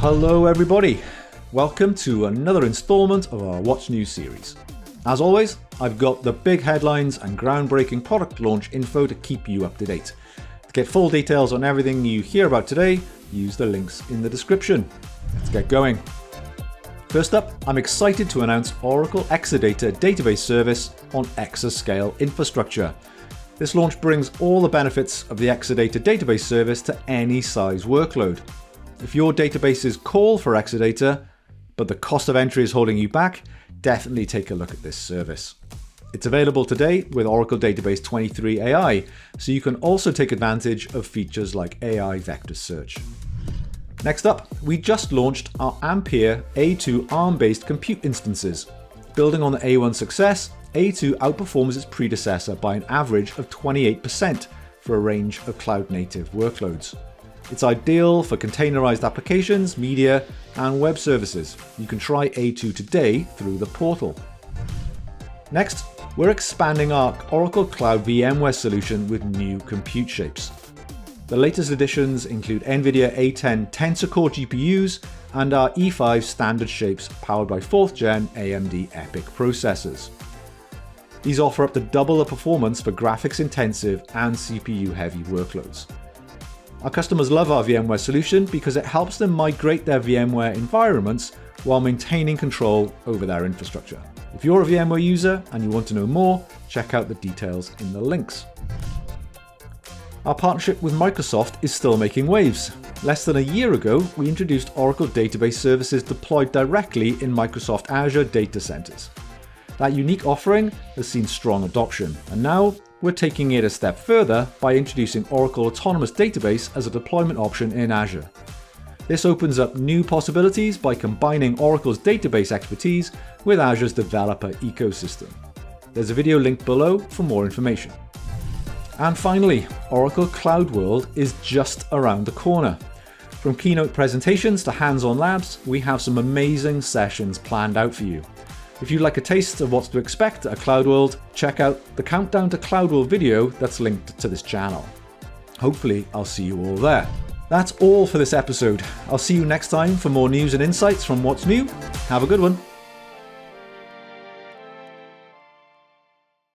Hello, everybody. Welcome to another installment of our What's New series. As always, I've got the big headlines and groundbreaking product launch info to keep you up to date. To get full details on everything you hear about today, use the links in the description. Let's get going. First up, I'm excited to announce Oracle Exadata database service on exascale infrastructure. This launch brings all the benefits of the Exadata database service to any size workload. If your databases call for Exadata, but the cost of entry is holding you back, definitely take a look at this service. It's available today with Oracle Database 23 AI, so you can also take advantage of features like AI vector search. Next up, we just launched our Ampere A2 ARM-based compute instances. Building on the A1 success, A2 outperforms its predecessor by an average of 28% for a range of cloud-native workloads. It's ideal for containerized applications, media, and web services. You can try A2 today through the portal. Next, we're expanding our Oracle Cloud VMware solution with new compute shapes. The latest additions include NVIDIA A10 Tensor Core GPUs and our E5 standard shapes powered by 4th gen AMD EPYC processors. These offer up to double the performance for graphics intensive and CPU heavy workloads. Our customers love our VMware solution because it helps them migrate their VMware environments while maintaining control over their infrastructure. If you're a VMware user and you want to know more, check out the details in the links. Our partnership with Microsoft is still making waves. Less than a year ago, we introduced Oracle Database Services deployed directly in Microsoft Azure data centers. That unique offering has seen strong adoption, and now we're taking it a step further by introducing Oracle Autonomous Database as a deployment option in Azure. This opens up new possibilities by combining Oracle's database expertise with Azure's developer ecosystem. There's a video linked below for more information. And finally, Oracle Cloud World is just around the corner. From keynote presentations to hands-on labs, we have some amazing sessions planned out for you. If you'd like a taste of what's to expect at Cloud World, check out the Countdown to Cloud World video that's linked to this channel. Hopefully, I'll see you all there. That's all for this episode. I'll see you next time for more news and insights from what's new. Have a good one.